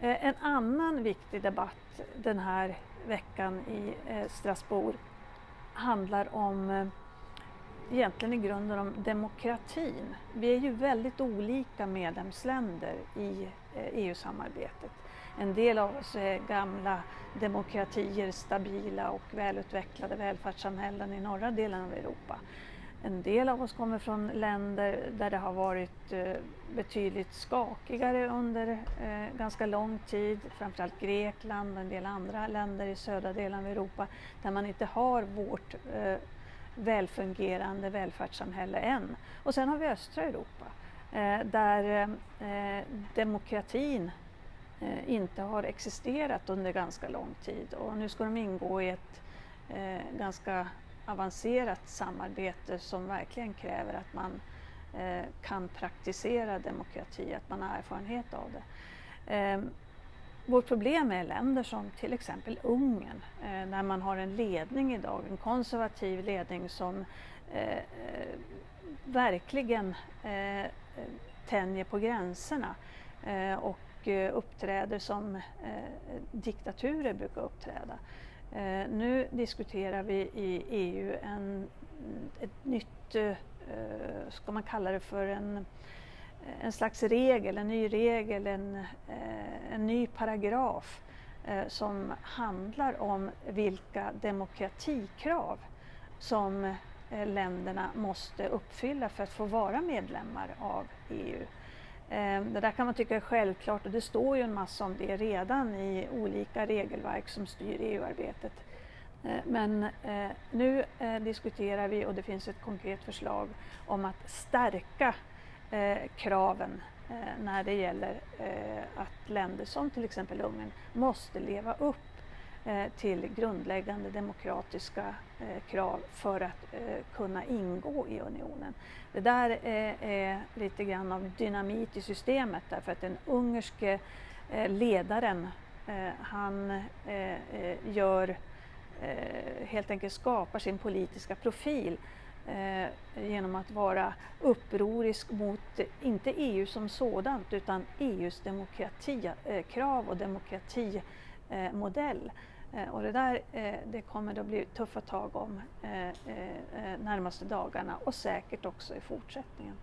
Eh, en annan viktig debatt den här veckan i eh, Strasbourg handlar om eh, egentligen i grunden om demokratin. Vi är ju väldigt olika medlemsländer i EU-samarbetet. En del av oss är gamla demokratier, stabila och välutvecklade välfärdssamhällen i norra delen av Europa. En del av oss kommer från länder där det har varit eh, betydligt skakigare under eh, ganska lång tid, framförallt Grekland och en del andra länder i södra delen av Europa där man inte har vårt eh, välfungerande välfärdssamhälle än. Och sen har vi östra Europa där demokratin inte har existerat under ganska lång tid och nu ska de ingå i ett ganska avancerat samarbete som verkligen kräver att man eh, kan praktisera demokrati, att man har erfarenhet av det. Eh, vårt problem är länder som till exempel Ungern, eh, där man har en ledning idag, en konservativ ledning som eh, eh verkligen eh, tänjer på gränserna eh, och eh, uppträder som eh, diktaturer brukar uppträda. Eh, nu diskuterar vi i EU en, ett nytt, eh, ska man kalla det för en en slags regel, en ny regel, en, eh, en ny paragraf eh, som handlar om vilka demokratikrav som eh, länderna måste uppfylla för att få vara medlemmar av EU. Ehm, det där kan man tycka är självklart och det står ju en massa om det redan i olika regelverk som styr EU-arbetet. Ehm, men eh, nu eh, diskuterar vi och det finns ett konkret förslag om att stärka eh, kraven eh, när det gäller eh, att länder som till exempel Ungern måste leva upp Eh, till grundläggande demokratiska eh, krav för att eh, kunna ingå i unionen. Det där är lite grann av dynamit i systemet därför att den ungerske ledaren han gör helt enkelt skapar sin politiska profil genom att vara upprorisk mot, inte EU som sådant, utan EUs demokratikrav och demokratimodell. Eh, och det där eh, det kommer det att bli tuffa tag om eh, närmaste dagarna och säkert också i fortsättningen.